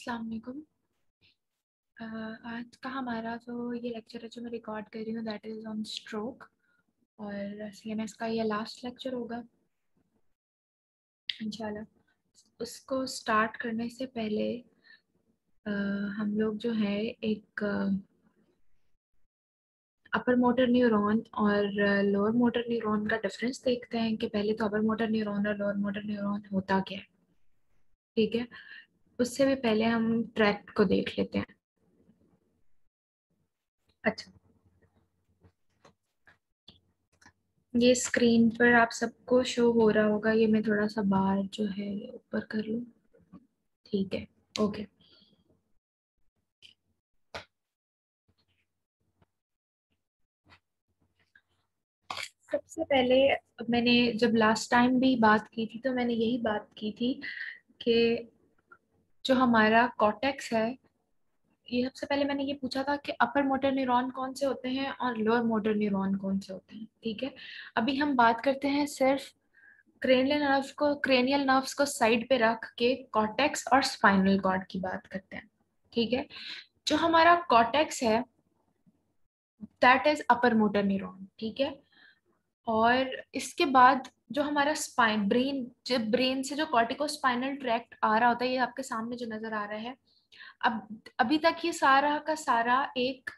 अस्सलाम वालेकुम आज का हमारा जो ये लेक्चर है जो मैं रिकॉर्ड कर रही हूँ दैट इज़ ऑन स्ट्रोक और सी एम एस का ये लास्ट लेक्चर होगा। इंशाल्लाह। उसको स्टार्ट करने से पहले uh, हम लोग जो है एक अपर मोटर न्यूरॉन और लोअर मोटर न्यूरॉन का डिफरेंस देखते हैं कि पहले तो अपर मोटर न्यूरॉन और लोअर मोटर न्यूरॉन होता क्या है। ठीक है? उससे भी पहले हम ट्रैक्ट को देख लेते हैं। अच्छा। ये स्क्रीन पर आप सबको शो हो रहा होगा, ये मैं थोड़ा सा बाहर जो है ऊपर कर लूँ। ठीक है ओके सबसे पहले मैंने जब लास्ट टाइम भी बात की थी तो मैंने यही बात की थी कि जो हमारा कॉटेक्स है, ये सबसे पहले मैंने ये पूछा था कि अपर मोटर न्यूरॉन कौन से होते हैं और लोअर मोटर न्यूरॉन कौन से होते हैं, ठीक है? अभी हम बात करते हैं सिर्फ़ क्रेनियल नर्व को क्रेनियल नर्व्स को साइड पे रख के कॉटेक्स और स्पाइनल कॉर्ड की बात करते हैं, ठीक है? जो हमारा कॉटेक्स है that is upper motor neuron ठीक है? और इसके बाद जो हमारा स्पाइन ब्रेन जब ब्रेन से जो कॉर्टिको स्पाइनल ट्रैक्ट आ रहा होता है, ये आपके सामने जो नज़र आ रहा है, अब, अभी तक ये सारा का सारा एक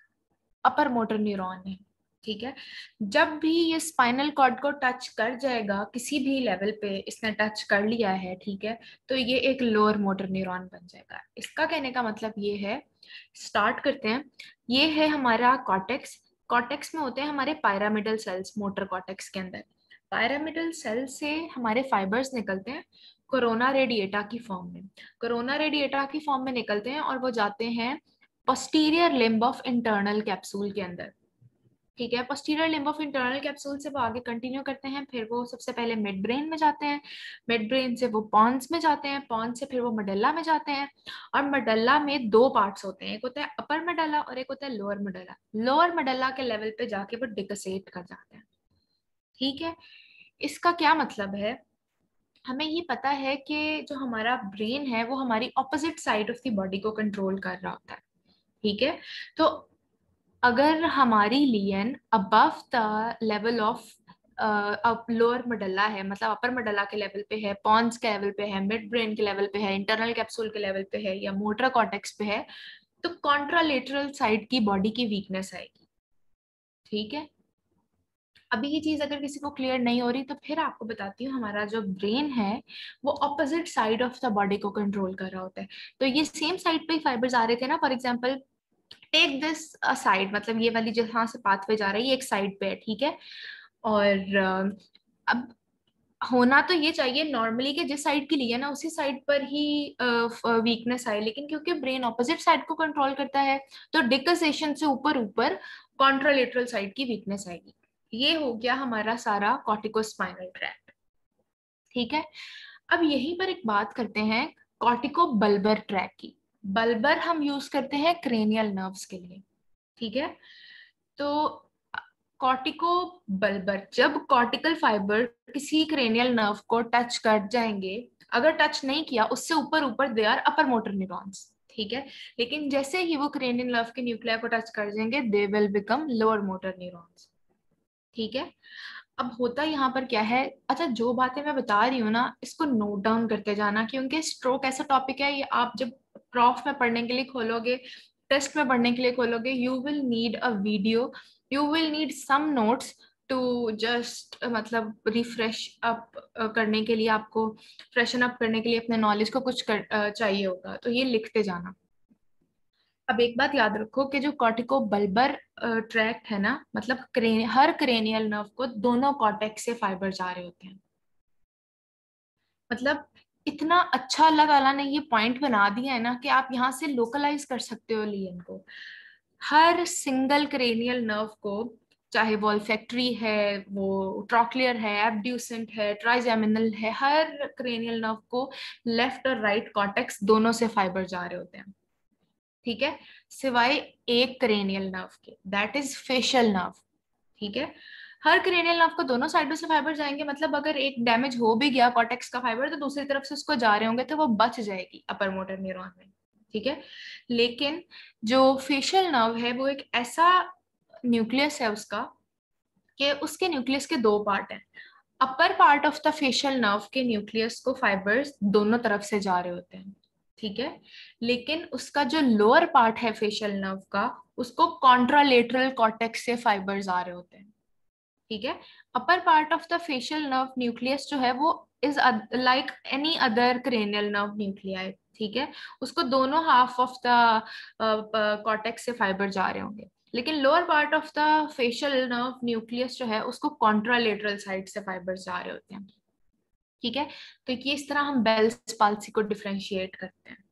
अपर मोटर न्यूरॉन है, ठीक है? जब भी ये स्पाइनल कॉर्ड को टच कर जाएगा, किसी भी लेवल पे इसने टच कर लिया है, ठीक है? तो ये एक लोअर मोटर न्यूरॉन बन जाएगा। इसका कहने का मतलब ये है स्टार्ट करते हैं। ये है हमारा कॉटेक्स कॉटेक्स में होते हैं हमारे पायरामिडल सेल्स मोटर कॉटेक्स के अंदर। पायरामिडल सेल से हमारे फाइबर्स निकलते हैं कोरोना रेडिएटा की फॉर्म में। कोरोना रेडिएटा की फॉर्म में निकलते हैं और वो जाते हैं posterior limb of internal capsule के अंदर। ठीक है posterior limb of internal capsule से वो आगे कंटिन्यू करते हैं, फिर वो सबसे पहले मिड ब्रेन में जाते हैं मिड ब्रेन से वो पॉन्स में जाते हैं पॉन्स से फिर वो मडल्ला में जाते हैं और मडल्ला में दो पार्ट्स होते हैं, एक होता है अपर मडल्ला और एक होता है लोअर मडल्ला लोअर मडल्ला के लेवल पे जाके वो डिकसेट कर जाते हैं। ठीक है? इसका क्या मतलब है? हमें ये पता है कि जो हमारा ब्रेन है, वो हमारी opposite side of the body को कंट्रोल कर रहा होता है। ठीक है? तो अगर हमारी lesion above the level of lower medulla है मतलब अपर मडल्ला के लेवल पे है पॉन्स के लेवल पे है मिड ब्रेन के लेवल पे है इंटरनल कैप्सूल के लेवल पे है, या मोटर कॉटेक्स पे है तो कॉन्ट्रालेटरल साइड की बॉडी की वीकनेस आएगी। ठीक है? अभी ये चीज़ अगर किसी को क्लियर नहीं हो रही तो फिर आपको बताती हूँ, हमारा जो ब्रेन है, वो opposite side of the body को कंट्रोल कर रहा होता है। तो ये सेम साइड पे फाइबर्स आ रहे थे ना for example take this side मतलब ये वाली जहाँ से पाथवे जा रही है एक साइड पे है, ठीक है? और अब होना तो ये चाहिए नॉर्मली कि जिस साइड की लिया ना, उसी साइड पर ही वीकनेस आए। लेकिन क्योंकि ब्रेन ऑपोजिट साइड को कंट्रोल करता है तो डिकसेशन से ऊपर ऊपर कॉन्ट्रोलेटरल साइड की वीकनेस आएगी। ये हो गया हमारा सारा कॉर्टिकोस्पाइनल ट्रैक्ट ठीक है? अब यहीं पर एक बात करते हैं कॉर्टिको बल्बर ट्रैक की। बल्बर हम यूज़ करते हैं क्रेनियल नर्व्स के लिए, ठीक है? तो कॉर्टिको बल्बर, जब कॉर्टिकल फाइबर किसी क्रेनियल नर्व को टच कर जाएँगे, अगर टच नहीं किया, उससे ऊपर ऊपर they are upper motor neurons ठीक है? लेकिन जैसे ही वो क्रेनियल नर्व के न्यूक्लियर को टच कर जाएँगे they will become lower motor neurons ठीक है? अब होता यहाँ पर क्या है? अच्छा जो बातें मैं बता रही हूँ ना, इसको नोट डाउन करते जाना, क्योंकि स्ट्रोक ऐसा टॉपिक है, ये आप जब प्रॉफ में पढ़ने के लिए खोलोगे टेस्ट में पढ़ने के लिए खोलोगे you will need a video you will need some notes to just मतलब रिफ्रेश अप करने के लिए आपको फ्रेशन अप करने के लिए अपने नॉलेज को कुछ कर, चाहिए होगा। तो ये लिखते जाना। अब एक बात याद रखो कि जो कॉर्टिको बल्बर ट्रैक्ट है ना मतलब क्रेन, हर क्रेनियल नर्व को दोनों कॉटेक्स से फाइबर जा रहे होते हैं। मतलब इतना अच्छा अल्लाह ताला ने ये पॉइंट बना दिया है ना कि आप यहाँ से लोकलाइज कर सकते हो लियन को। हर सिंगल क्रेनियल नर्व को, चाहे वो फैक्ट्री है, वो ट्रॉक्लियर है एबड्यूसेंट है ट्राइजेमिनल है, हर क्रेनियल नर्व को लेफ़्ट और राइट कॉटेक्स दोनों से फाइबर जा रहे होते हैं। ठीक है? सिवाय एक क्रेनियल नर्व के। दैट इज़ फेशियल नर्व ठीक है? हर क्रेनियल नर्व को दोनों साइडों से फाइबर जाएँगे मतलब अगर एक डैमेज हो भी गया कॉटेक्स का फाइबर तो दूसरी तरफ़ से उसको जा रहे होंगे तो वो बच जाएगी अपर मोटर न्यूरॉन में, ठीक है? लेकिन जो फेशियल नर्व है, वो एक ऐसा न्यूक्लियस है उसका, कि उसके न्यूक्लियस के दो पार्ट हैं। Upper part of the facial nerve के न्यूक्लियस को फाइबर्स दोनों तरफ़ से जा रहे होते हैं, ठीक है? लेकिन उसका जो लोअर पार्ट है फेशियल नर्व का, उसको कॉन्ट्रालेटरल कॉटेक्स से फाइबर्स आ रहे होते हैं। ठीक है? Upper part of the facial nerve nucleus जो है, वो is like any other cranial nerve nuclei ठीक है? उसको दोनों हाफ़ ऑफ़ द कॉटेक्स से फाइबर जा रहे होंगे। लेकिन lower part of the facial nerve nucleus जो है, उसको कॉन्ट्रालेटरल साइड से फाइबर जा रहे होते हैं। ठीक है? तो ये इस तरह हम बेल्स पालसी को डिफ्रेंशिएट करते हैं।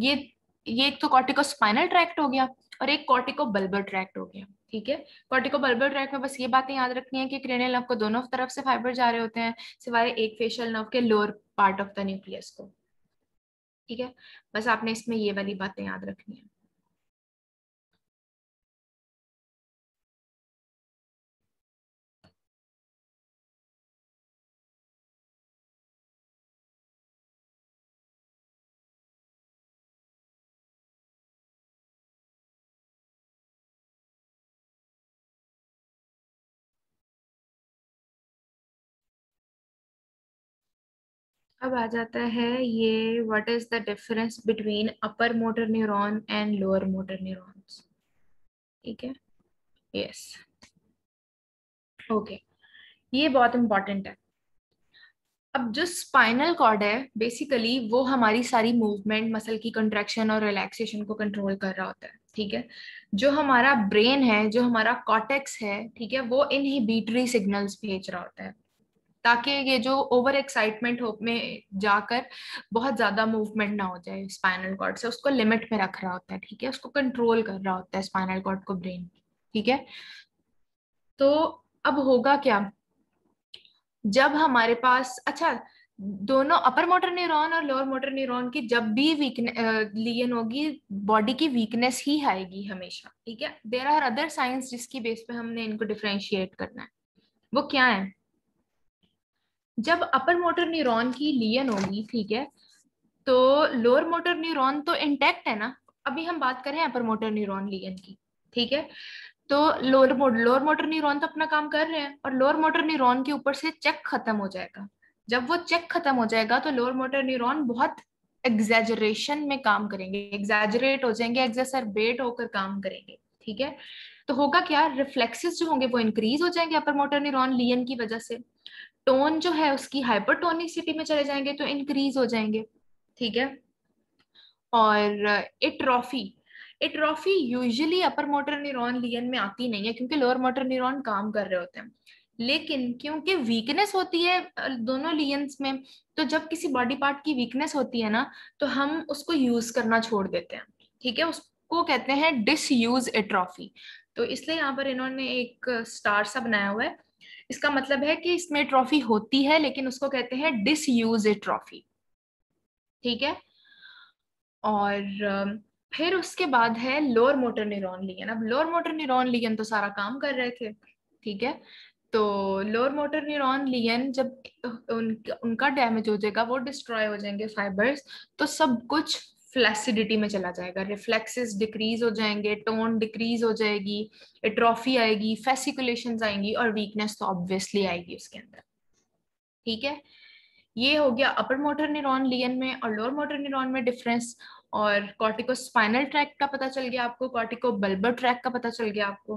ये ये एक तो कॉर्टिको स्पाइनल ट्रैक्ट हो गया और एक कॉर्टिको बल्बर ट्रैक्ट हो गया। ठीक है? कॉर्टिको बल्बर ट्रैक में बस ये बातें याद रखनी है कि क्रेनियल नर्व को दोनों तरफ़ से फाइबर जा रहे होते हैं, सिवाय एक फेशियल नर्व के lower part of the nucleus को। ठीक है? बस आपने इसमें ये वाली बातें याद रखनी है। अब आ जाता है ये what is the difference between upper motor neuron and lower motor neurons ठीक है? यस ओके ये बहुत इंपॉर्टेंट है। अब जो स्पाइनल कॉर्ड है बेसिकली वो हमारी सारी मूवमेंट मसल की कंट्रैक्शन और रिलैक्सेशन को कंट्रोल कर रहा होता है। ठीक है? जो हमारा ब्रेन है, जो हमारा कॉटेक्स है, ठीक है, वो इनहिबिटरी सिग्नल्स भेज रहा होता है। ताकि ये जो ओवर एक्साइटमेंट हो, में जाकर बहुत ज़्यादा मूवमेंट ना हो जाए स्पाइनल कॉर्ड से, उसको लिमिट में रख रहा होता है, ठीक है? उसको कंट्रोल कर रहा होता है स्पाइनल कॉर्ड को ब्रेन ठीक है? तो अब होगा क्या? जब हमारे पास अच्छा दोनों अपर मोटर न्यूरॉन और लोअर मोटर न्यूरॉन की जब भी वीकनेस लियन होगी बॉडी की वीकनेस ही आएगी हमेशा, ठीक है? देर आर अदर साइंस जिसकी बेस पे हमने इनको डिफ्रेंशिएट करना है। वो क्या है? जब अपर मोटर न्यूरॉन की लियन होगी, ठीक है तो लोअर मोटर न्यूरॉन तो इंटेक्ट है ना? अभी हम बात करें अपर मोटर न्यूरॉन लियन की, ठीक है? तो लोअर लोअर मोटर न्यूरॉन तो अपना काम कर रहे हैं, और लोअर मोटर न्यूरॉन के ऊपर से चेक खत्म हो जाएगा। जब वो चेक खत्म हो जाएगा तो लोअर मोटर न्यूरॉन बहुत एग्जेजरेशन में काम करेंगे। एग्जेजरेट हो जाएँगे एग्जेसरबेट होकर काम करेंगे, ठीक है? तो होगा क्या? रिफ्लेक्सेस जो होंगे वो इंक्रीज हो जाएँगे अपर मोटर न्यूरॉन लियन की वजह से। टोन जो है उसकी हाइपरटोनिसिटी में चले जाएँगे तो इंक्रीज हो जाएँगे, ठीक है? और atrophy atrophy usually upper motor neuron lesion में आती नहीं है क्योंकि लोअर मोटर न्यूरॉन काम कर रहे होते हैं। लेकिन क्योंकि वीकनेस होती है दोनों लियंस में तो जब किसी बॉडी पार्ट की वीकनेस होती है ना तो हम उसको यूज़ करना छोड़ देते हैं, ठीक है? उसको कहते हैं डिस यूज़ एट्रॉफी तो इसलिए यहाँ पर इन्होंने एक स्टार सा बनाया हुआ है। इसका मतलब है कि इसमें ट्रॉफी होती है लेकिन उसको कहते हैं डिस यूज़ ट्रॉफी ठीक है? और फिर उसके बाद है लोअर मोटर न्यूरॉन लियन अब लोअर मोटर न्यूरॉन लियन तो सारा काम कर रहे थे ठीक है? तो लोअर मोटर न्यूरॉन लियन जब उन, उनका डैमेज हो जाएगा वो डिस्ट्रॉय हो जाएँगे फाइबर्स तो सब कुछ फ्लैसिडिटी में चला जाएगा। रिफ्लेक्सेस डिक्रीज हो जाएँगे टोन डिक्रीज हो जाएगी एट्रॉफी आएगी फेसिकुलेशन आएँगी और वीकनेस तो ऑब्वियसली आएगी उसके अंदर। ठीक है? ये हो गया अपर मोटर न्यूरॉन लियन में और लोअर मोटर न्यूरॉन में डिफरेंस और कॉर्टिको स्पाइनल ट्रैक का पता चल गया आपको कॉर्टिको बल्बर ट्रैक का पता चल गया आपको।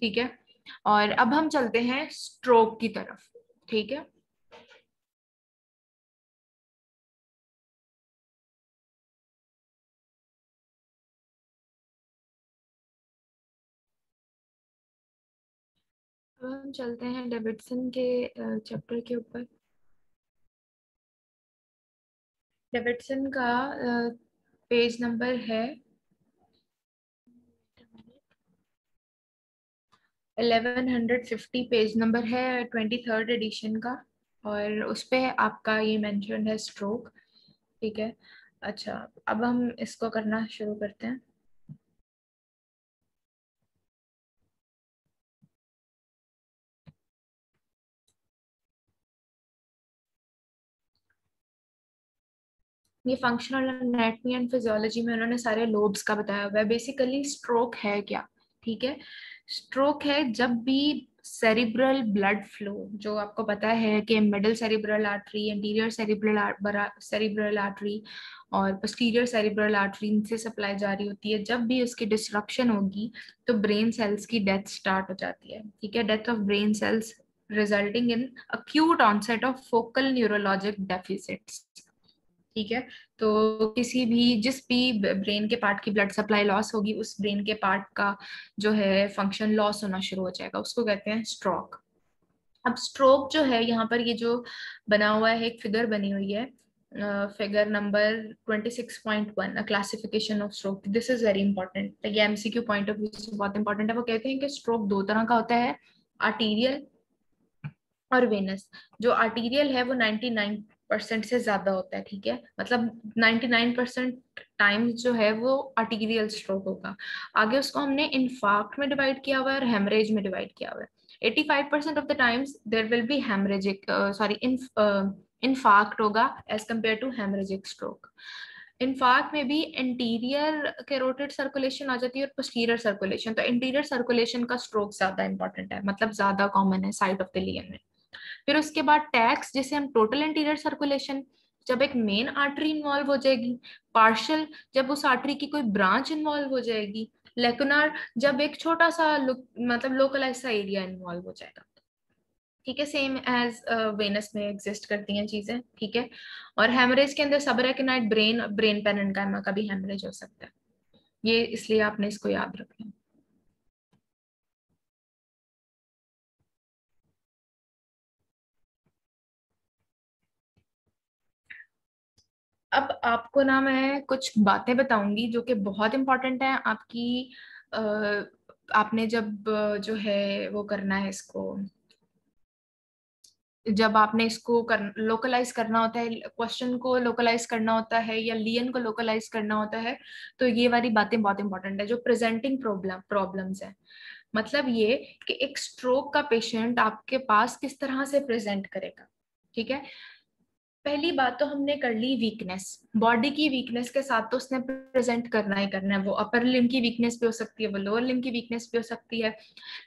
ठीक है? और अब हम चलते हैं स्ट्रोक की तरफ़। ठीक है? हम चलते हैं डेविडसन के चैप्टर के ऊपर। डेविडसन का पेज नंबर है eleven hundred fifty, page number है ट्वेंटी थर्ड एडिशन का, और उस पर आपका ये मेंशन है स्ट्रोक, ठीक है? अच्छा अब हम इसको करना शुरू करते हैं। ये फंक्शनल एनाटमी एंड फिजियोलॉजी में उन्होंने सारे लोब्स का बताया हुआ है। बेसिकली स्ट्रोक है क्या? ठीक है? स्ट्रोक है जब भी सेरिब्रल ब्लड फ्लो जो आपको पता है कि middle cerebral artery anterior cerebral cerebral artery और पोस्टीरियर सेरिब्रल आर्टरी इनसे सप्लाई जारी होती है। जब भी उसकी डिस्ट्रक्शन होगी तो ब्रेन सेल्स की डेथ स्टार्ट हो जाती है। ठीक है? Death of brain cells resulting in acute onset of focal neurologic deficits ठीक है? तो किसी भी, जिस भी ब्रेन के पार्ट की ब्लड सप्लाई लॉस होगी, उस ब्रेन के पार्ट का जो है फ़ंक्शन लॉस होना शुरू हो जाएगा। उसको कहते हैं स्ट्रोक अब स्ट्रोक जो है, यहाँ पर ये जो बना हुआ है, एक फिगर बनी हुई है figure number 26.1 a classification of stroke this is very important ये एमसीक्यू पॉइंट ऑफ़ व्यू से बहुत इंपॉर्टेंट है। वो कहते हैं कि स्ट्रोक दो तरह का होता है आर्टीरियल और वेनस जो आर्टीरियल है, वो 99 परसेंट से ज़्यादा होता है, ठीक है? मतलब 99 परसेंट टाइम्स जो है वो आर्टिक्रियल स्ट्रोक होगा। आगे उसको हमने इनफाक्ट में डिवाइड किया हुआ है और हेमरेज में डिवाइड किया हुआ है। 85 percent of the times there will be haemorrhagic sorry infarct होगा as compare to haemorrhagic stroke infarct में भी इंटीरियर कैरोटिड सर्कुलेशन आ जाती है और पोस्टीरियर सर्कुलेशन तो इंटीरियर सर्कुलेशन का स्ट्रोक ज़्यादा इंपॉर्टेंट है मतलब ज़्यादा कॉमन है साइड ऑफ़ द लियन में फिर उसके बाद टैक्स जिसे हम टोटल इंटीरियर सर्कुलेशन जब एक मेन आर्टरी इन्वॉल्व हो जाएगी पार्शल जब उस आर्टरी की कोई ब्रांच इन्वॉल्व हो जाएगी लेकुनार जब एक छोटा सा मतलब लोकलाइज सा एरिया इन्वॉल्व हो जाएगा। ठीक है सेम एज वेनस में एग्जिस्ट करती हैं चीज़ें, ठीक है? और हेमरेज के अंदर सबरेकनाइट ब्रेन ब्रेन पेन का भी हेमरेज हो सकता है। ये इसलिए आपने इसको याद रखना अब आपको ना मैं कुछ बातें बताऊँगी जो कि बहुत इंपॉर्टेंट है आपकी आ, आपने जब जो है वो करना है इसको जब आपने इसको कर लोकलाइज करना होता है क्वेश्चन को लोकलाइज करना होता है या लियन को लोकलाइज करना होता है तो ये वाली बातें बहुत इंपॉर्टेंट है जो प्रेजेंटिंग प्रॉब्लम प्रॉब्लम्स है। मतलब ये कि एक स्ट्रोक का पेशेंट आपके पास किस तरह से प्रेजेंट करेगा ठीक है? पहली बात तो हमने कर ली वीकनेस बॉडी की वीकनेस के साथ तो उसने प्रेजेंट करना ही करना है। वो अपर लिम की वीकनेस भी हो सकती है, वो लोअर लिम की वीकनेस भी हो सकती है।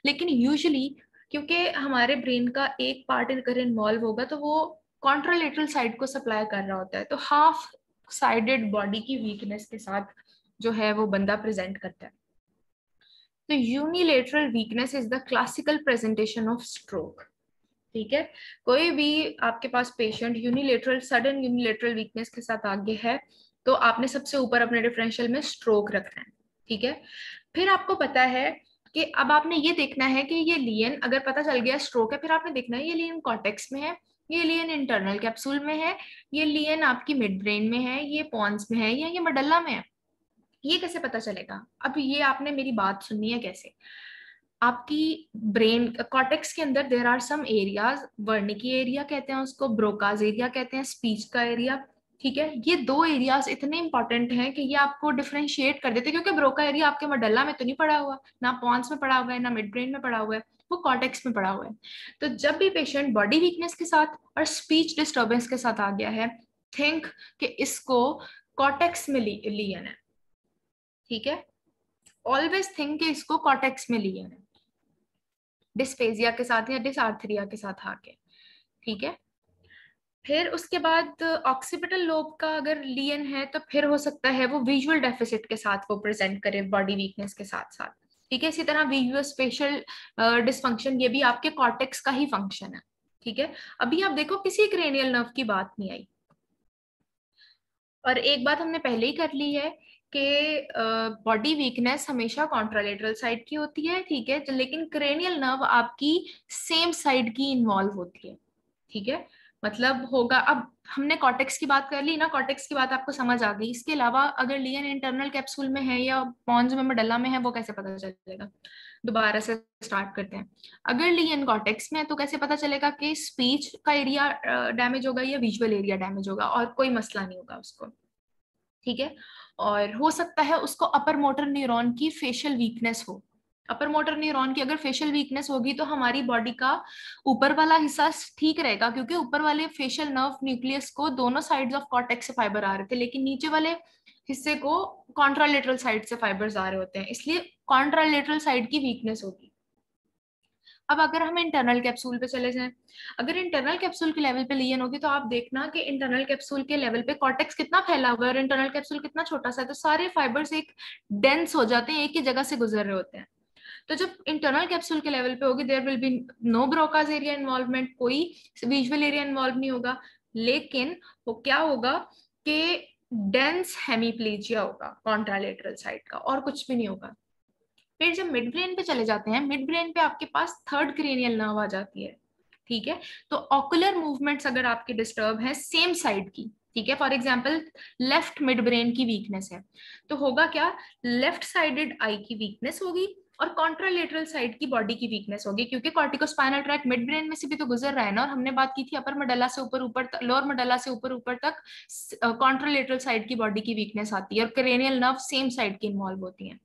लेकिन यूजुअली क्योंकि हमारे ब्रेन का एक पार्ट अगर इन्वॉल्व होगा तो वो कॉन्ट्रोलेटरल साइड को सप्लाई कर रहा होता है। तो हाफ़ साइडेड बॉडी की वीकनेस के साथ जो है वो बंदा प्रेजेंट करता है। तो unilateral weakness is the classical presentation of stroke ठीक है? कोई भी आपके पास patient unilateral sudden unilateral weakness के साथ आगे है तो आपने सबसे ऊपर अपने डिफरेंशियल में स्ट्रोक रखना है, ठीक है? फिर आपको पता है कि अब आपने ये देखना है कि ये लियन अगर पता चल गया स्ट्रोक है, फिर आपने देखना है ये लियन कॉटेक्स में है, ये लियन इंटरनल कैप्सूल में है, ये लियन आपकी मिड ब्रेन में है, ये पॉन्स में है, या ये मडल्ला में है। ये कैसे पता चलेगा? अब ये आपने मेरी बात सुननी है कैसे? आपकी ब्रेन कॉटेक्स के अंदर there are some areas Wernicke area कहते हैं उसको ब्रोकाज एरिया कहते हैं स्पीच का एरिया ठीक है? ये दो एरियाज़ इतने इंपॉर्टेंट हैं कि ये आपको डिफ्रेंशिएट कर देते हैं, क्योंकि ब्रोका एरिया आपके मडल्ला में तो नहीं पड़ा हुआ, ना पॉन्स में पड़ा हुआ है, ना मिड ब्रेन में पड़ा हुआ है, वो कॉटेक्स में पड़ा हुआ है। तो जब भी पेशेंट बॉडी वीकनेस के साथ और स्पीच डिस्टर्बेंस के साथ आ गया है थिंक कि इसको कॉटेक्स में लियन है, ठीक है? ऑलवेज थिंक कि इसको कॉटेक्स में लियन है। डिस्पेजिया के साथ या डिसआर्थरिया के साथ आके, ठीक है? फिर उसके बाद ऑक्सीपिटल लोब का अगर लियन है तो फिर हो सकता है वो विजुअल डेफिसिट के साथ वो प्रेजेंट करे बॉडी वीकनेस के साथ साथ। ठीक है? इसी तरह विजुअल स्पेशल डिसफंक्शन ये भी आपके कॉर्टेक्स का ही फ़ंक्शन है। ठीक है? अभी आप देखो, किसी क्रेनियल नर्व की बात नहीं आई। और एक बात हमने पहले ही कर ली है कि बॉडी वीकनेस हमेशा कॉन्ट्रालेटरल साइड की होती है, ठीक है? लेकिन क्रेनियल नर्व आपकी सेम साइड की इन्वॉल्व होती है, ठीक है? मतलब होगा, अब हमने कॉटेक्स की बात कर ली ना कॉटेक्स की बात आपको समझ आ गई। इसके अलावा अगर लियन इंटरनल कैप्सूल में है या पॉन्ज में मडल्ला में है, वो कैसे पता चलेगा? दोबारा से स्टार्ट करते हैं। अगर लियन कॉटेक्स में है तो कैसे पता चलेगा कि स्पीच का एरिया डैमेज होगा या विजुअल एरिया डैमेज होगा? और कोई मसला नहीं होगा उसको। ठीक है? और हो सकता है उसको अपर मोटर न्यूरॉन की फेशियल वीकनेस हो। अपर मोटर न्यूरॉन की अगर फेशियल वीकनेस होगी तो हमारी बॉडी का ऊपर वाला हिस्सा ठीक रहेगा, क्योंकि ऊपर वाले फेशियल नर्व न्यूक्लियस को दोनों साइड्स ऑफ़ कॉटेक्स से फाइबर आ रहे थे, लेकिन नीचे वाले हिस्से को कॉन्ट्रालेटरल साइड से फाइबर्स आ रहे होते हैं। इसलिए कॉन्ट्रालेटरल साइड की वीकनेस होगी। अब अगर हम इंटरनल कैप्सूल पे चले जाएँ, अगर इंटरनल कैप्सूल के लेवल पे लियन होगी तो आप देखना कि इंटरनल कैप्सूल के लेवल पे कॉटेक्स कितना फैला हुआ है और इंटरनल कैप्सूल कितना छोटा सा है तो सारे फाइबर्स एक डेंस हो जाते हैं, एक ही जगह से गुजर रहे होते हैं। तो जब इंटरनल कैप्सूल के लेवल पे होगी there will be no Broca's area involvement कोई विजुअल एरिया इन्वॉल्व नहीं होगा। लेकिन वो क्या होगा कि डेंस हेमीप्लीजिया होगा कॉन्ट्रालेटरल साइड का, और कुछ भी नहीं होगा। फिर जब मिड ब्रेन पे चले जाते हैं मिड ब्रेन पे आपके पास थर्ड क्रेनियल नर्व आ जाती है, ठीक है? तो ऑकुलर मूवमेंट्स अगर आपके डिस्टर्ब है सेम साइड की, ठीक है? For example left mid brain की वीकनेस है। तो होगा क्या? लेफ़्ट साइडेड आई की वीकनेस होगी और कॉन्ट्रालेटरल साइड की बॉडी की वीकनेस होगी, क्योंकि कॉर्टिकोस्पाइनल ट्रैक मिड ब्रेन में से भी तो गुजर रहा है ना, और हमने बात की थी अपर मडला से ऊपर ऊपर लोअर मडला से ऊपर ऊपर तक कॉन्ट्रालेटरल साइड की बॉडी की वीकनेस आती है और क्रेनियल नर्व सेम साइड की इन्वॉल्व होती है।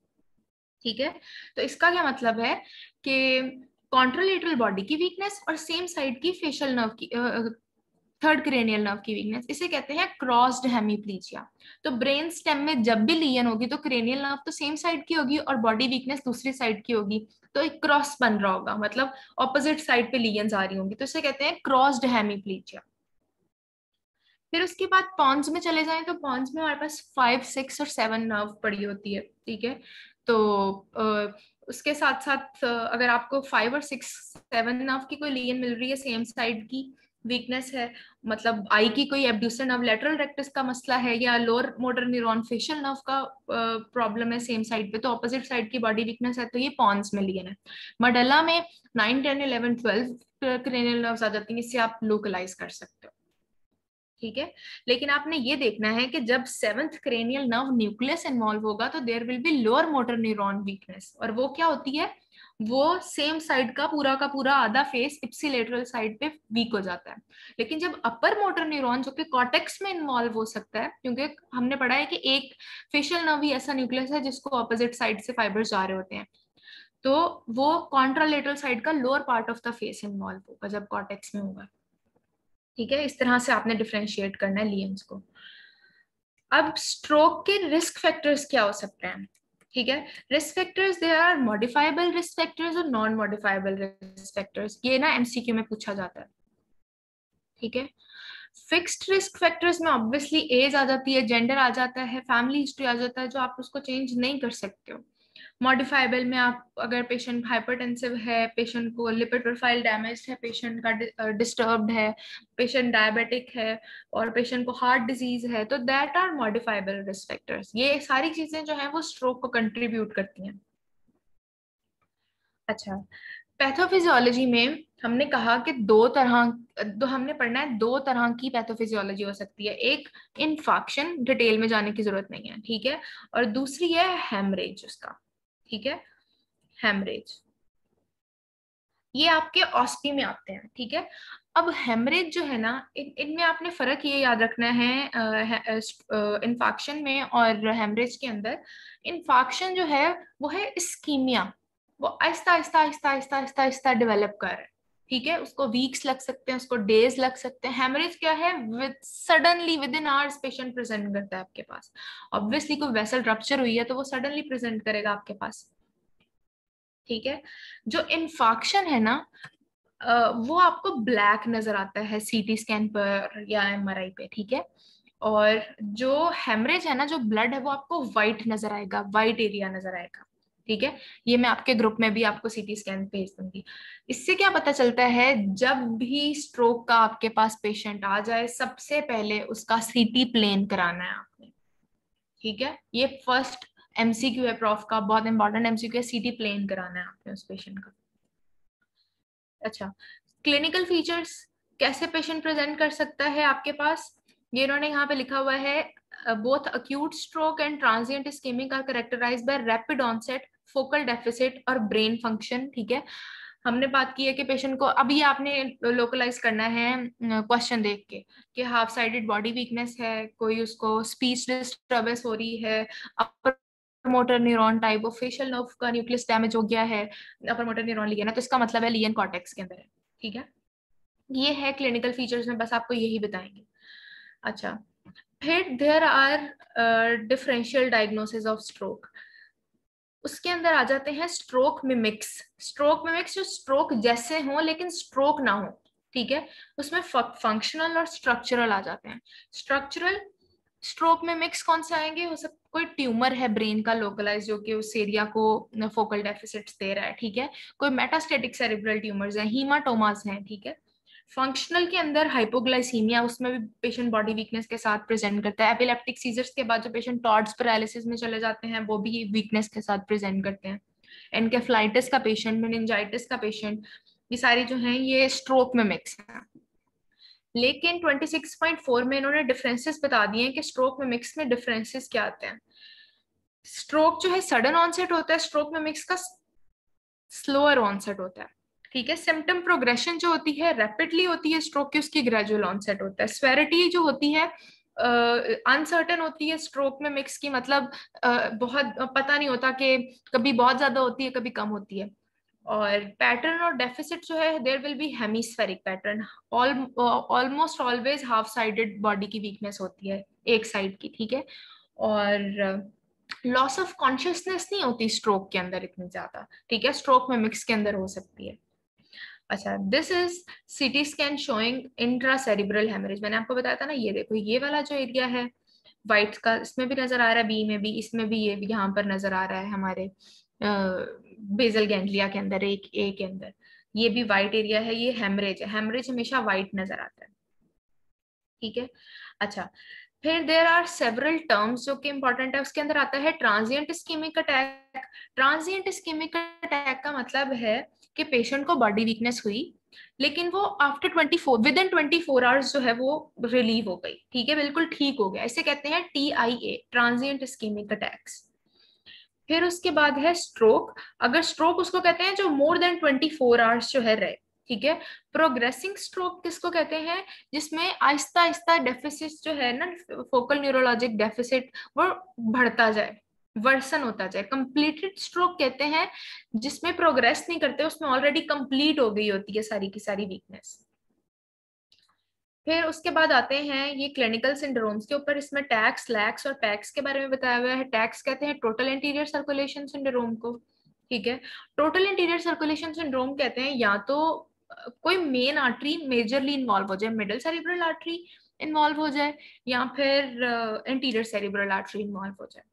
ठीक है? तो इसका क्या मतलब है कि कॉन्ट्रोलेटरल बॉडी की वीकनेस और सेम साइड की फेशियल नर्व की थर्ड क्रेनियल नर्व की वीकनेस इसे कहते हैं क्रॉस्ड हेमीप्लीजिया तो ब्रेन स्टेम में जब भी लियन होगी तो क्रेनियल नर्व तो सेम साइड की होगी और बॉडी वीकनेस दूसरी साइड की होगी तो एक क्रॉस बन रहा होगा मतलब ऑपोजिट साइड पे लियंस आ रही होंगी तो इसे कहते हैं क्रॉस्ड हेमीप्लीजिया फिर उसके बाद पॉन्स में चले जाएँ तो पॉन्स में हमारे पास फाइव सिक्स और सेवन नर्व पड़ी होती है, ठीक है? तो उसके साथ साथ अगर आपको फाइव और सिक्स सेवन नर्व की कोई लीन मिल रही है सेम साइड की वीकनेस है मतलब आई की कोई एबड्यूसर नर्व लेटरल रेक्टस का मसला है या lower motor neuron facial nerve का प्रॉब्लम है सेम साइड पे तो ऑपोजिट साइड की बॉडी वीकनेस है तो ये पॉन्स में लियन है। मडला में nine ten eleven twelve cranial nerves आ जाती हैं, इससे आप लोकलाइज कर सकते हो। ठीक है? लेकिन आपने ये देखना है कि जब seventh cranial nerve nucleus involve होगा तो there will be lower motor neuron weakness और वो क्या होती है? वो सेम साइड का पूरा का पूरा आधा फेस इप्सिलेटरल साइड पे वीक हो जाता है। लेकिन जब अपर मोटर न्यूरॉन जो कि कॉटेक्स में इन्वॉल्व हो सकता है, क्योंकि हमने पढ़ा है कि एक फेशियल नर्व ही ऐसा न्यूक्लियस है जिसको ऑपोजिट साइड से फाइबर्स जा रहे होते हैं। तो वो कॉन्ट्रालेटरल साइड का lower part of the face involve होगा जब कॉटेक्स में होगा। ठीक है? इस तरह से आपने डिफ्रेंशिएट करना है लियंस को। अब स्ट्रोक के रिस्क फैक्टर्स क्या हो सकते हैं? ठीक है? Risk factors they are modifiable risk factors और नॉन मॉडिफाइबल रिस्क फैक्टर्स ये ना एमसीक्यू में पूछा जाता है। ठीक है? फिक्स्ड रिस्क फैक्टर्स में ऑब्वियसली एज आ जाती है जेंडर आ जाता है फैमिली हिस्ट्री आ जाता है, जो आप उसको चेंज नहीं कर सकते हो। मॉडिफाइबल में आप अगर पेशेंट हाइपरटेंसिव है पेशेंट को लिपिड प्रोफ़ाइल डैमेज है पेशेंट का डिस्टर्ब्ड है पेशेंट डायबिटिक है और पेशेंट को हार्ट डिज़ीज़ है तो that are modifiable risk factors ये सारी चीज़ें जो है वो स्ट्रोक को कंट्रीब्यूट करती हैं। अच्छा पैथोफिजियोलॉजी में हमने कहा कि दो तरह दो हमने पढ़ना है दो तरह की पैथोफिजियोलॉजी हो सकती है। एक इन्फाक्शन डिटेल में जाने की ज़रूरत नहीं है, ठीक है? और दूसरी है हेमरेज उसका। ठीक है? हेमरेज ये आपके ऑस्पी में आते हैं, ठीक है? अब हेमरेज जो है ना, इन, इनमें आपने फ़र्क ये याद रखना है इन्फाक्शन में और हेमरेज के अंदर। इन्फाक्शन जो है, वो है स्कीमिया वो आहिस्ता आहिस्ता आहिस्ता आहिस्ता आहिस्ता आहिस्ता डेवलप कर रहा है। ठीक है, उसको वीक्स लग सकते हैं, उसको डेज़ लग सकते हैं। हेमरेज क्या है? With suddenly within hours patient present करता है आपके पास। ऑब्वियसली कोई वेसल रप्चर हुई है तो वो सडनली प्रेजेंट करेगा आपके पास। ठीक है? जो इन्फाक्शन है ना वो आपको ब्लैक नज़र आता है सीटी स्कैन पर या एमआरआई पे, ठीक है? और जो हेमरेज है ना, जो ब्लड है वो आपको व्हाइट नज़र आएगा व्हाइट एरिया नज़र आएगा। ठीक है? ये मैं आपके ग्रुप में भी आपको सीटी स्कैन भेज दूँगी। इससे क्या पता चलता है, जब भी स्ट्रोक का आपके पास पेशेंट आ जाए, सबसे पहले उसका सीटी प्लेन कराना है आपने। ठीक है? ये फ़र्स्ट एमसीक्यू है प्रॉफ का बहुत इंपॉर्टेंट एमसीक्यू है सीटी प्लेन कराना है आपने उस पेशेंट का। अच्छा क्लिनिकल फीचर्स कैसे पेशेंट प्रेजेंट कर सकता है आपके पास? ये इन्होंने यहाँ पे लिखा हुआ है both acute stroke and transient ischaemic are characterised by rapid onset focal deficit और ब्रेन फ़ंक्शन, ठीक है? हमने बात की है कि पेशेंट को, अभी आपने लोकलाइज करना है क्वेश्चन देख के कि हाफ़ साइडेड बॉडी वीकनेस है, कोई उसको स्पीच डिस्टर्बेंस हो रही है upper motor neuron type of facial nerve का न्यूक्लियस डैमेज हो गया है अपर मोटर न्यूरॉन लिया ना तो इसका मतलब है लियन कॉर्टेक्स के अंदर है, ठीक है? ये है क्लिनिकल फीचर्स में, बस आपको यही बताएँगे। अच्छा फिर there are differential diagnosis of stroke उसके अंदर आ जाते हैं स्ट्रोक मिमिक्स स्ट्रोक मिमिक्स जो स्ट्रोक जैसे हो, लेकिन स्ट्रोक ना हो, ठीक है? उसमें फंक्शनल और स्ट्रक्चरल आ जाते हैं। स्ट्रक्चरल स्ट्रोक में मिक्स कौन से आएँगे? हो सब कोई ट्यूमर है ब्रेन का लोकलाइज जो कि उस एरिया को फोकल डेफिसिट्स दे रहा है, ठीक है? कोई मेटास्टेटिक सेरिब्रल ट्यूमर्स हैं हीमाटोमास हैं, ठीक है? फंक्शनल के अंदर हाइपोग्लाइसीमिया उसमें भी पेशेंट बॉडी वीकनेस के साथ प्रेजेंट करता है। एपिलेप्टिक सीजर्स के बाद जो पेशेंट टॉर्ड्स पैरालिसिस में चले जाते हैं, वो भी वीकनेस के साथ प्रेजेंट करते हैं। एनकेफ्लाइटिस का पेशेंट मेनिंजाइटिस का पेशेंट ये सारी जो हैं, ये स्ट्रोक में मिक्स है। लेकिन 26.4 में इन्होंने डिफरेंसेस बता दिए हैं कि स्ट्रोक में मिक्स में डिफरेंसेस क्या आते हैं। स्ट्रोक जो है सडन ऑनसेट होता है। स्ट्रोक में मिक्स का स्लोअर ऑनसेट होता है। ठीक है सिम्टम प्रोग्रेशन जो होती है रैपिडली होती है स्ट्रोक की उसकी ग्रेजुअल ऑनसेट होता है। स्वेरिटी जो होती है अनसर्टन uh, होती है स्ट्रोक में मिक्स की मतलब uh, बहुत पता नहीं होता कि कभी बहुत ज़्यादा होती है कभी कम होती है। और पैटर्न और डेफिसिट जो है there will be hemispheric pattern almost always half sided body की वीकनेस होती है एक साइड की ठीक है? और लॉस ऑफ़ कॉन्शियसनेस नहीं होती स्ट्रोक के अंदर इतनी ज़्यादा ठीक है? स्ट्रोक में मिक्स के अंदर हो सकती है। अच्छा this is CT scan showing intra cerebral haemorrhage मैंने आपको बताया था ना, ये देखो, ये वाला जो एरिया है वाइट का, इसमें भी नज़र आ रहा है बी में भी, इसमें भी ये यहाँ पर नज़र आ रहा है हमारे बेजल गैंगलिया के अंदर, एक ए के अंदर। ये भी वाइट एरिया है, ये हेमरेज है। हेमरेज हमेशा वाइट नज़र आता है। ठीक है? अच्छा फिर देर आर सेवरल टर्म्स जो कि इंपॉर्टेंट है, उसके अंदर आता है transient ischaemic attack transient ischaemic attack का मतलब है कि पेशेंट को बॉडी वीकनेस हुई, लेकिन वो आफ्टर 24 विद इन 24 आवर्स जो है वो रिलीव हो गई। ठीक है? बिल्कुल ठीक हो गया। इसे कहते हैं T I A transient ischaemic attacks फिर उसके बाद है स्ट्रोक अगर स्ट्रोक उसको कहते हैं जो मोर देन 24 आवर्स जो है रहे। ठीक है? प्रोग्रेसिंग स्ट्रोक किसको कहते हैं? जिसमें आहिस्ता आहिस्ता डेफिसिट जो है ना फोकल न्यूरोलॉजिक डेफिसिट वो बढ़ता जाए। वर्सन होता जाए। कंप्लीटेड स्ट्रोक कहते हैं, जिसमें प्रोग्रेस नहीं करते, उसमें ऑलरेडी कंप्लीट हो गई होती है सारी की सारी वीकनेस फिर उसके बाद आते हैं ये क्लिनिकल सिंड्रोम्स के ऊपर, इसमें टैक्स लैक्स और पैक्स के बारे में बताया हुआ है। टैक्स कहते हैं टोटल इंटीरियर सर्कुलेशन सिंड्रोम को, ठीक है? टोटल इंटीरियर सर्कुलेशन सिंड्रोम कहते हैं, या तो कोई मेन आर्टरी मेजरली इन्वॉल्व हो जाए मिडल सेरिब्रल आर्टरी इन्वॉल्व हो जाए, या फिर इंटीरियर सेरिब्रल आर्टरी इन्वॉल्व हो जाए।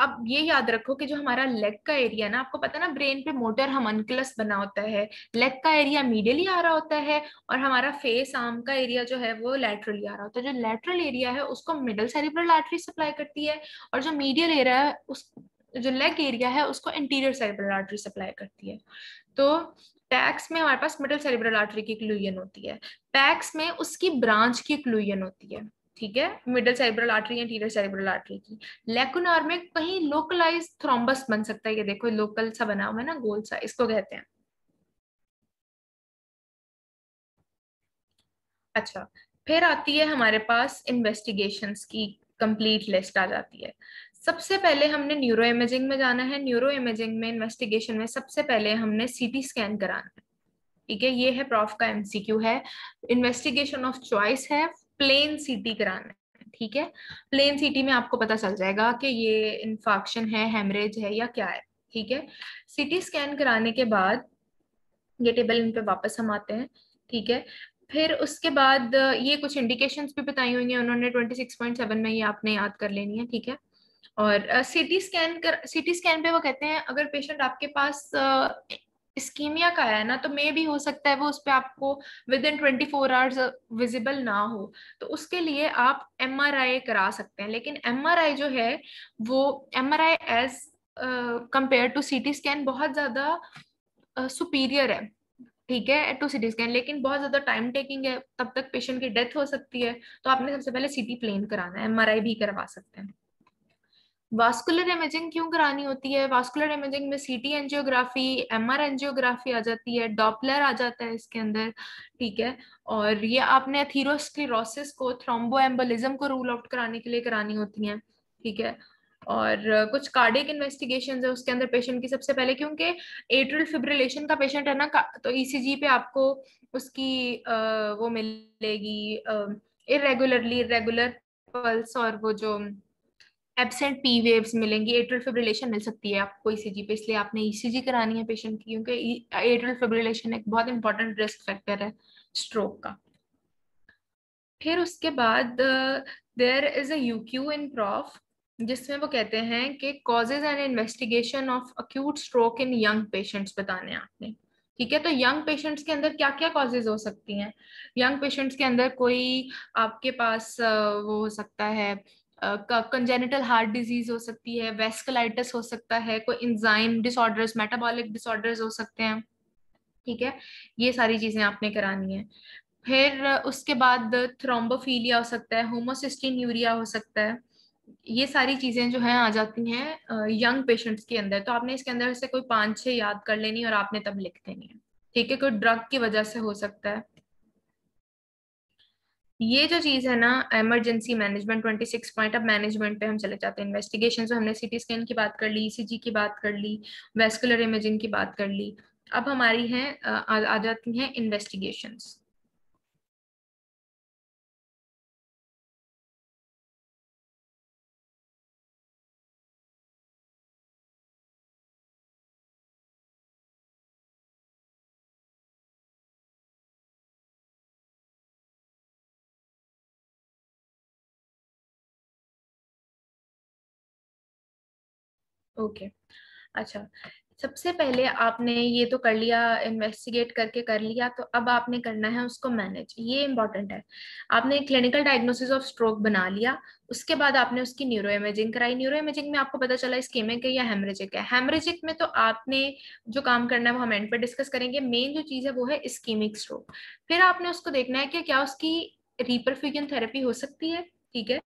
अब ये याद रखो कि जो हमारा लेग का एरिया ना, आपको पता ना, ब्रेन पे मोटर हमनकुलस बना होता है। लेग का एरिया मीडियली आ रहा होता है और हमारा फेस आर्म का एरिया जो है वो लेटरली आ रहा होता है। जो लेटरल एरिया है, उसको मिडल सेरिब्रल आर्टरी सप्लाई करती है और जो मीडियल एरिया है, उस, जो लेग एरिया है, उसको इंटीरियर सेरिब्रल आर्टरी सप्लाई करती है। तो टैक्स में हमारे पास मिडल सेरिब्रल आर्टरी की क्लूजन होती है। पैक्स में उसकी ब्रांच की क्लूजन होती है। ठीक है? मिडल सेरिब्रल आर्टरी या इंटीरियर सेरिब्रल आर्टरी की। लेकुनार में कहीं लोकलाइज थ्रोम्बस बन सकता है। ये देखो लोकल सा बना हुआ है ना, गोल सा, इसको कहते हैं। अच्छा फिर आती है हमारे पास इन्वेस्टिगेशंस की कंप्लीट लिस्ट आ जाती है। सबसे पहले हमने न्यूरो इमेजिंग में जाना है। न्यूरो इमेजिंग में इन्वेस्टिगेशन में सबसे पहले हमने सीटी स्कैन कराना है। ठीक है? ये है प्रॉफ का एमसीक्यू है। इन्वेस्टिगेशन ऑफ़ चॉइस है। प्लेन सीटी कराना है, ठीक है? प्लेन सीटी में आपको पता चल जाएगा कि ये इन्फाक्शन है हेमरेज है या क्या है, ठीक है? सीटी स्कैन कराने के बाद ये टेबल इन पे वापस हम आते हैं, ठीक है? फिर उसके बाद ये कुछ इंडिकेशंस भी बताई हुई हैं, उन्होंने 26.7 में ये आपने याद कर लेनी है, ठीक है? और सीटी स्कैन कर सीटी स्कैन पे वो कहते हैं, अगर पेशेंट आपके पास स्कीमिया का है ना तो मे भी हो सकता है वो उस पर आपको within twenty four hours visible ना हो। तो उसके लिए आप एम आर आई करा सकते हैं। लेकिन एम आर आई जो है वो M R I as compare to C T scan बहुत ज़्यादा सुपीरियर uh, है। ठीक है टू सी टी स्कैन लेकिन बहुत ज़्यादा टाइम टेकिंग है तब तक पेशेंट की डेथ हो सकती है। तो आपने सबसे पहले सी टी प्लेन कराना है एमआरआई भी करवा सकते हैं। वास्कुलर इमेजिंग क्यों करानी होती है? वास्कुलर इमेजिंग में सीटी एंजियोग्राफी एमआर एंजियोग्राफी आ जाती है डॉपलर आ जाता है इसके अंदर, ठीक है? और ये आपने थीरोस्क्लेरोसिस को थ्रोम्बोएम्बोलिज्म को रूल आउट कराने के लिए करानी होती है, ठीक है? और कुछ कार्डिक इन्वेस्टिगेशन है उसके अंदर पेशेंट की सबसे पहले, क्योंकि एट्रल फिब्रिलेशन का पेशेंट है ना तो ईसीजी पे आपको उसकी वो मिलेगी इरेगुलरली इरेगुलर पल्स और वो जो एबसेंट पी वेव्स मिलेंगी एट्रल फिब्रिलेशन मिल सकती है आपको ईसीजी पे, इसलिए आपने ईसीजी करानी है पेशेंट की, क्योंकि एट्रल फिब्रिलेशन एक बहुत इंपॉर्टेंट रिस्क फैक्टर है स्ट्रोक का। फिर उसके बाद there is a in prof जिसमें वो कहते हैं कि causes and investigation of acute stroke in young patients बताने आपने। ठीक है तो यंग पेशेंट्स के अंदर क्या क्या कॉजेज हो सकती हैं? यंग पेशेंट्स के अंदर कोई आपके पास वो हो सकता है कंजेनिटल हार्ट डिज़ीज़ हो सकती है वेस्कलाइटिस हो सकता है, कोई इंजाइम डिसऑर्डर्स मेटाबॉलिक डिसऑर्डर्स हो सकते हैं, ठीक है? ये सारी चीज़ें आपने करानी है। फिर उसके बाद थ्रोम्बोफीलिया हो सकता है होमोसिस्टिन यूरिया हो सकता है, ये सारी चीज़ें जो है आ जाती हैं यंग पेशेंट्स के अंदर। तो आपने इसके अंदर से कोई पाँच छह याद कर लेनी और आपने तब लिख देनी है, ठीक है? कोई ड्रग की वजह से हो सकता है। ये जो चीज़ है ना इमरजेंसी मैनेजमेंट 26 पॉइंट अब मैनेजमेंट पे हम चले जाते हैं। इन्वेस्टिगेशन तो हमने सीटी स्कैन की बात कर ली ईसीजी की बात कर ली वेस्कुलर इमेजिंग की बात कर ली। अब हमारी है आ, आ जाती हैं इन्वेस्टिगेशंस ओके. अच्छा सबसे पहले आपने ये तो कर लिया इन्वेस्टिगेट करके कर लिया तो अब आपने करना है उसको मैनेज ये इंपॉर्टेंट है। आपने क्लिनिकल डायग्नोसिस ऑफ़ स्ट्रोक बना लिया, उसके बाद आपने उसकी न्यूरो इमेजिंग कराई। न्यूरो इमेजिंग में आपको पता चला स्कीमिक है या हेमरेजिक है। हेमरेजिक में तो आपने जो काम करना है वो हम एंड पर डिस्कस करेंगे। मेन जो चीज़ है वो है स्कीमिक स्ट्रोक फिर आपने उसको देखना है कि क्या उसकी रिपरफ्यूजन थेरेपी हो सकती है, ठीक है?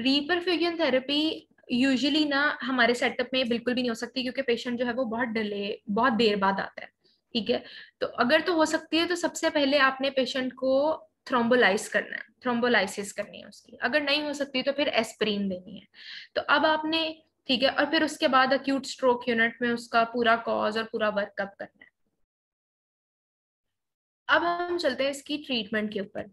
रिपरफ्यूजन थेरेपी यूजुअली ना हमारे सेटअप में बिल्कुल भी नहीं हो सकती क्योंकि पेशेंट जो है वो बहुत डिले बहुत देर बाद आता है, ठीक है? तो अगर तो हो सकती है तो सबसे पहले आपने पेशेंट को थ्रोम्बोलाइज करना है थ्रोम्बोलाइसिस करनी है उसकी। अगर नहीं हो सकती तो फिर एस्प्रीन देनी है। तो अब आपने, ठीक है, और फिर उसके बाद अक्यूट स्ट्रोक यूनिट में उसका पूरा कॉज और पूरा वर्कअप करना है। अब हम चलते हैं इसकी ट्रीटमेंट के ऊपर।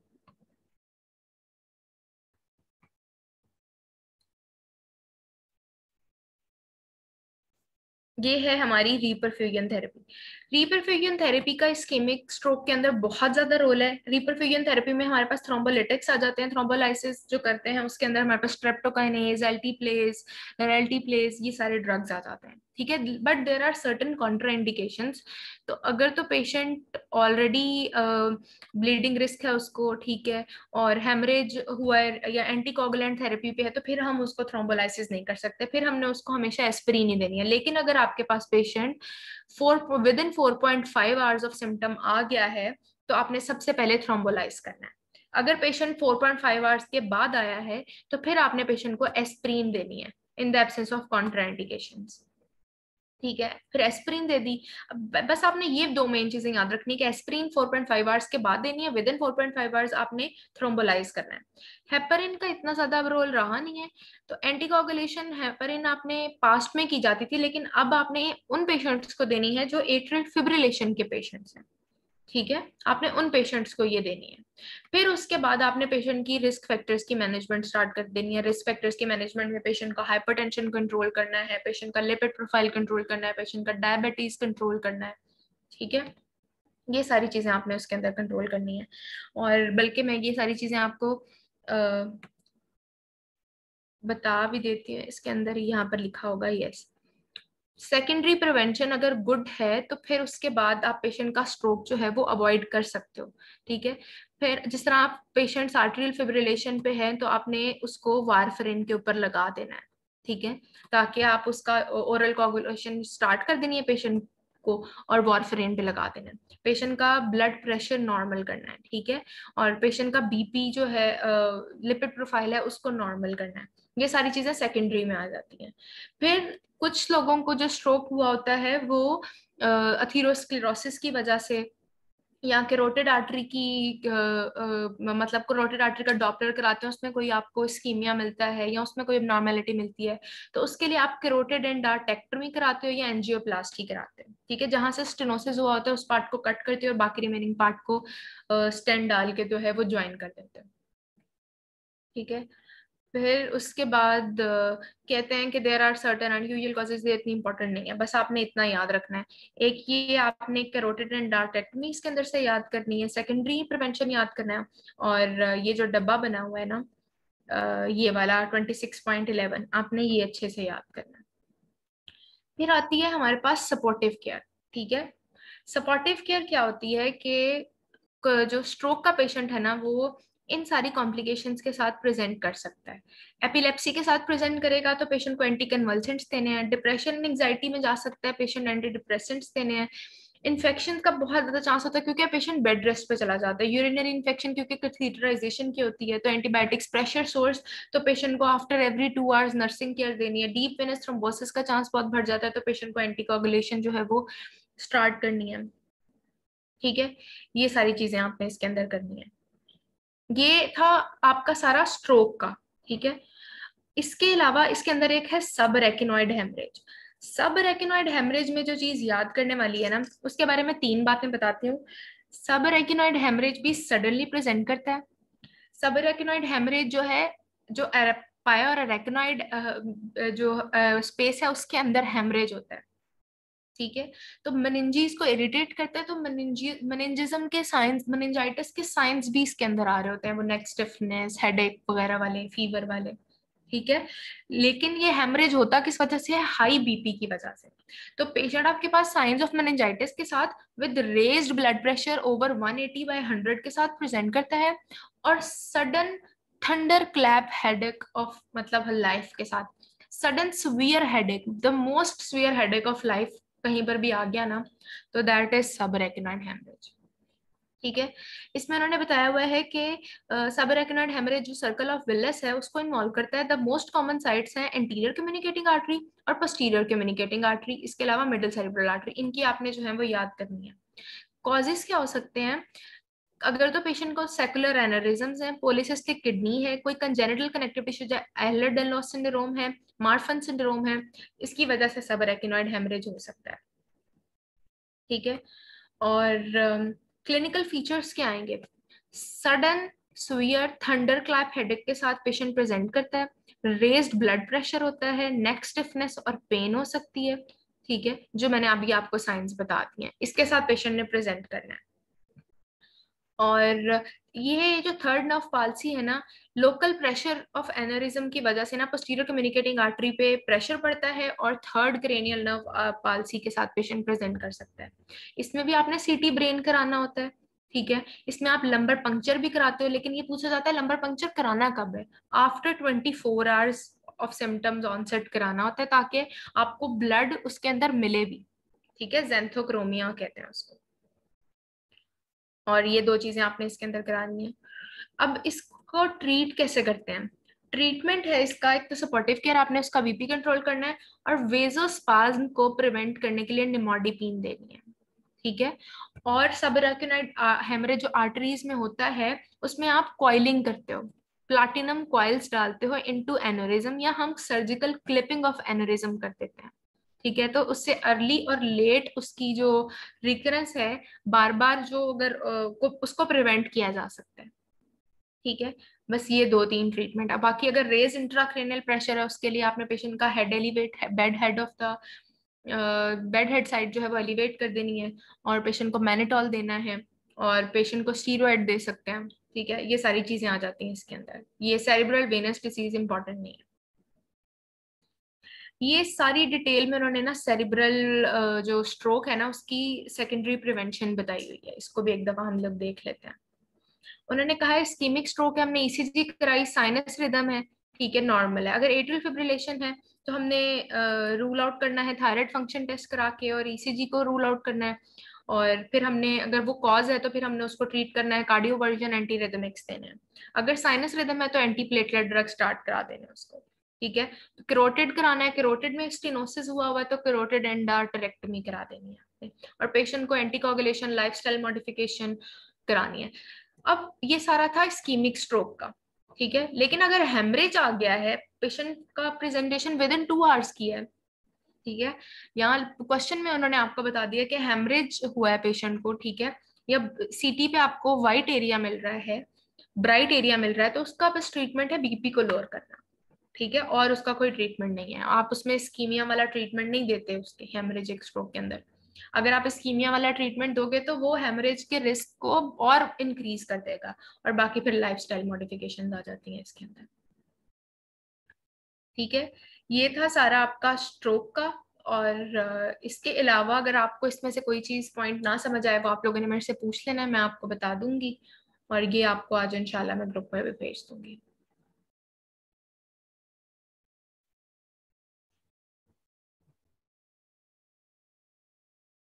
ये है हमारी रिपरफ्यूजन थेरेपी रिपरफ्यूजन थेरेपी का स्कीमिक स्ट्रोक के अंदर बहुत ज़्यादा रोल है। रिपरफ्यूजन थेरेपी में हमारे पास थ्रोम्बोलिटिक्स आ जाते हैं थ्रोम्बोलाइसिस जो करते हैं, उसके अंदर हमारे पास स्ट्रेप्टोकाइनेज एल्टी प्लेस प्लेस ये सारे ड्रग्स आ जाते हैं। ठीक है? But there are certain contra indications तो अगर तो पेशेंट ऑलरेडी ब्लीडिंग रिस्क है उसको, ठीक है, और हेमरेज हुआ है या एंटीकोगुलेंट थेरेपी पे है तो फिर हम उसको थ्रोम्बोलाइसिस नहीं कर सकते। फिर हमने उसको हमेशा एस्प्रीन ही देनी है। लेकिन अगर आपके पास patient four within four point five hours of symptom आ गया है तो आपने सबसे पहले थ्रोम्बोलाइज करना है। अगर पेशेंट 4.5 आवर्स के बाद आया है तो फिर आपने पेशेंट को एस्प्रीन देनी है in the absence of contraindications ठीक है, फिर एस्प्रिन दे दी। बस आपने ये दो मेन चीज़ें याद रखनी है कि एस्प्रिन 4.5 आवर्स के बाद देनी है विद इन 4.5 आवर्स आपने थ्रोम्बोलाइज करना है। हेपरिन का इतना ज़्यादा रोल रहा नहीं है तो एंटीकोगुलेशन हेपरिन आपने पास्ट में की जाती थी, लेकिन अब आपने उन पेशेंट्स को देनी है जो एट्रल फिब्रिलेशन के पेशेंट्स हैं। ठीक है? आपने उन पेशेंट्स को ये देनी है। फिर उसके बाद आपने पेशेंट की रिस्क फैक्टर्स की मैनेजमेंट स्टार्ट कर देनी है। रिस्क फैक्टर्स की मैनेजमेंट में पेशेंट का हाइपरटेंशन कंट्रोल करना है पेशेंट का लिपिड प्रोफ़ाइल कंट्रोल करना है पेशेंट का डायबिटीज़ कंट्रोल करना है। ठीक है? ये सारी चीज़ें आपने उसके अंदर कंट्रोल करनी है। और बल्कि मैं ये सारी चीज़ें आपको आ, बता भी देती हूँ इसके अंदर यहाँ पर लिखा होगा यस सेकेंडरी प्रिवेंशन अगर गुड है तो फिर उसके बाद आप पेशेंट का स्ट्रोक जो है वो अवॉइड कर सकते हो, ठीक है? फिर जिस तरह आप पेशेंट आर्ट्रियल फिब्रिलेशन पे हैं तो आपने उसको वारफरिन के ऊपर लगा देना है, ठीक है? ताकि आप उसका ओरल कोगुलेशन स्टार्ट कर देनी है पेशेंट को और वॉरफरिन पे लगा देना है। पेशेंट का ब्लड प्रेशर नॉर्मल करना है, ठीक है? और पेशेंट का बीपी जो है लिपिड प्रोफ़ाइल है, उसको नॉर्मल करना है। ये सारी चीज़ें सेकेंडरी में आ जाती हैं। फिर कुछ लोगों को जो स्ट्रोक हुआ होता है वो अथीरोस्क्लेरोसिस की वजह से या कैरोटिड आर्टरी की आ, आ, मतलब कैरोटिड आर्टरी का डॉक्टर कराते हैं उसमें कोई आपको स्कीमिया मिलता है या उसमें कोई नॉर्मेलिटी मिलती है तो उसके लिए आप कैरोटिड एंडार्टेक्टमी कराते हो या एनजियोप्लास्टी कराते हैं। ठीक है जहाँ से स्टेनोसिस हुआ होता है उस पार्ट को कट करते हो और बाकी रिमेनिंग पार्ट को स्टेंड डाल के जो तो है वो ज्वाइन कर देते हैं। ठीक है? फिर उसके बाद कहते हैं कि there are certain unusual causes ये इतनी इंपॉर्टेंट नहीं है, बस आपने इतना याद रखना है। एक ये आपने कैरोटिड एंड डार्टेक्टमी इसके अंदर से याद करनी है सेकेंडरी प्रिवेंशन याद करना है, और ये जो डब्बा बना हुआ है ना ये वाला ट्वेंटी सिक्स पॉइंट इलेवन आपने ये अच्छे से याद करना है। फिर आती है हमारे पास सपोर्टिव केयर ठीक है? सपोर्टिव केयर क्या होती है कि जो स्ट्रोक का पेशेंट है ना, वो इन सारी कॉम्प्लिकेशंस के साथ प्रेजेंट कर सकता है। एपिलेप्सी के साथ प्रेजेंट करेगा तो पेशेंट को एंटी कन्वल्सेंट्स देने हैं। डिप्रेशन एंग्जाइटी में जा सकता है पेशेंट एंटी डिप्रेसेंट्स देने हैं। इन्फेक्शन का बहुत ज़्यादा चांस होता है क्योंकि पेशेंट बेड रेस्ट पे चला जाता है। यूरिनरी इन्फेक्शन क्योंकि कैथीटराइजेशन की होती है तो एंटीबायोटिक्स प्रेशर सोर्स तो पेशेंट को after every two hours nursing care देनी है। डीप वेनस थ्रोम्बोसिस का चांस बहुत बढ़ जाता है तो पेशेंट को एंटीकोगुलेशन जो है वो स्टार्ट करनी है। ठीक है? ये सारी चीज़ें आपने इसके अंदर करनी है। ये था आपका सारा स्ट्रोक का, ठीक है? इसके अलावा इसके अंदर एक है सब रेकिनॉइड हेमरेज सब रेकिनॉइड हेमरेज में जो चीज़ याद करने वाली है ना, उसके बारे में तीन बातें बताती हूँ। सब रेकिनॉइड हेमरेज भी सडनली प्रेजेंट करता है। सब रेकिनॉइड हेमरेज जो है, जो पाया और रेकिनॉइड जो स्पेस है, उसके अंदर हेमरेज होता है। ठीक है? तो मनिंजीज को इरिटेट करता है तो मनिंजिज्म के साइंस मनिंजाइटिस के साइंस भी इसके अंदर आ रहे होते हैं, वो नेक स्टिफनेस हेडेक वगैरह वाले फीवर वाले, ठीक है? लेकिन ये हेमरेज होता किस वजह से है? हाई बीपी की वजह से। तो पेशेंट आपके पास साइंस ऑफ़ मेनिंजाइटिस के साथ with raised blood pressure over 180 eighty by hundred के साथ प्रेजेंट करता है और sudden thunder clap headache of मतलब लाइफ के साथ। Sudden severe headache the most severe headache of life कहीं पर भी आ गया ना तो दैट इज़ सब रेकनाइड हेमरेज ठीक है? इसमें उन्होंने बताया हुआ है कि सब रेकनाइड हेमरेज जो सर्कल ऑफ़ विलस है, उसको इन्वॉल्व करता है द मोस्ट कॉमन साइट्स हैं एंटीरियर कम्युनिकेटिंग आर्टरी और पोस्टीरियर कम्युनिकेटिंग आर्टरी इसके अलावा मिडिल सेरिब्रल आर्टरी इनकी आपने जो है वो याद करनी है। कॉजेस क्या हो सकते हैं? अगर तो पेशेंट को सेकुलर एनरिज्म्स है पोलिसिस्टिक किडनी है कोई congenital connective tissue Danlos syndrome है मार्फन सिंड्रोम है इसकी वजह से सब रेकिनॉइड हेमरेज हो सकता है। ठीक है? और क्लिनिकल um, फीचर्स क्या आएँगे? Sudden severe thunder clap headache के साथ पेशेंट प्रेजेंट करता है रेज्ड ब्लड प्रेशर होता है नेक स्टिफनेस और पेन हो सकती है। ठीक है? जो मैंने अभी आपको साइंस बता दी है इसके साथ पेशेंट ने प्रेजेंट करना है। और ये जो थर्ड नर्व पालसी है ना लोकल प्रेशर ऑफ़ एनरिज्म की वजह से ना पोस्टीरियर कम्युनिकेटिंग आर्टरी पे प्रेशर पड़ता है और थर्ड क्रेनियल नर्व पालसी के साथ पेशेंट प्रेजेंट कर सकता है। इसमें भी आपने सीटी ब्रेन कराना होता है, ठीक है? इसमें आप लंबर पंक्चर भी कराते हो, लेकिन ये पूछा जाता है लंबर पंक्चर कराना कब है? After twenty four hours of symptoms onset कराना होता है ताकि आपको ब्लड उसके अंदर मिले भी, ठीक है? जेंथोक्रोमिया कहते हैं उसको। और ये दो चीज़ें आपने इसके अंदर करानी है। अब इसको ट्रीट कैसे करते हैं? ट्रीटमेंट है इसका, एक तो सपोर्टिव केयर आपने उसका बीपी कंट्रोल करना है और वेजोस्पाज्म को प्रिवेंट करने के लिए निमोडिपिन देनी है, ठीक है? और सबराक्यूनाइड हेमरेज जो आर्टरीज में होता है, उसमें आप कॉइलिंग करते हो। प्लाटिनम कॉइल्स डालते हो इनटू एनोरिज्म या हम सर्जिकल क्लिपिंग ऑफ़ एनोरिज्म कर देते हैं। ठीक है? तो उससे अर्ली और लेट उसकी जो रिकरेंस है बार बार जो अगर उसको प्रिवेंट किया जा सकता है। ठीक है? बस ये दो तीन ट्रीटमेंट अब बाकी अगर रेज इंट्राक्रेनियल प्रेशर है, उसके लिए आपने पेशेंट का head elevate bed head of the bed head side जो है वो एलिवेट कर देनी है और पेशेंट को मैनेटॉल देना है और पेशेंट को स्टीरोइड दे सकते हैं। ठीक है? ये सारी चीज़ें आ जाती हैं इसके अंदर। ये सेरिब्रल वेनस डिसीज इंपॉर्टेंट नहीं है। ये सारी डिटेल में उन्होंने ना सेरिब्रल जो स्ट्रोक है ना, उसकी सेकेंडरी प्रिवेंशन बताई हुई है। इसको भी एक दफ़ा हम लोग देख लेते हैं। उन्होंने कहा है स्कीमिक स्ट्रोक है हमने ईसीजी e कराई साइनस रिदम है, ठीक है नॉर्मल है। अगर एट्रियल फिब्रिलेशन है तो हमने रूल आउट करना है थायराइड फ़ंक्शन टेस्ट करा के और ईसीजी e को रूल आउट करना है। और फिर हमने, अगर वो कॉज है तो फिर हमने उसको ट्रीट करना है कार्डियोवर्जन एंटी रिदमिक्स देने अगर साइनस रिदम है तो एंटी प्लेटलेट ड्रग स्टार्ट करा देने उसको। ठीक है? तो करोटेड कराना है करोटेड में स्टिनोसिस हुआ हुआ है तो करोटेड एंडार्टरेक्टमी करा देनी है और पेशेंट को एंटीकोगुलेशन लाइफस्टाइल मॉडिफिकेशन करानी है। अब ये सारा था स्कीमिक स्ट्रोक का, ठीक है? लेकिन अगर हेमरेज आ गया है पेशेंट का presentation within two hours की है, ठीक है? यहाँ क्वेश्चन में उन्होंने आपको बता दिया कि हेमरेज हुआ है पेशेंट को, ठीक है? या सीटी पे आपको व्हाइट एरिया मिल रहा है ब्राइट एरिया मिल रहा है तो उसका बस ट्रीटमेंट है बीपी को लोअर करना। ठीक है? और उसका कोई ट्रीटमेंट नहीं है। आप उसमें स्कीमिया वाला ट्रीटमेंट नहीं देते उसके हेमरेजिक स्ट्रोक के अंदर। अगर आप स्कीमिया वाला ट्रीटमेंट दोगे तो वो हेमरेज के रिस्क को और इंक्रीज कर देगा और बाकी फिर लाइफस्टाइल मॉडिफिकेशन आ जाती हैं इसके अंदर। ठीक है? ये था सारा आपका स्ट्रोक का और इसके अलावा अगर आपको इसमें से कोई चीज़ पॉइंट ना समझ आए, वो आप लोगों ने मेरे से पूछ लेना, मैं आपको बता दूँगी और ये आपको आज इंशाल्लाह मैं ग्रुप में भी भेज दूँगी।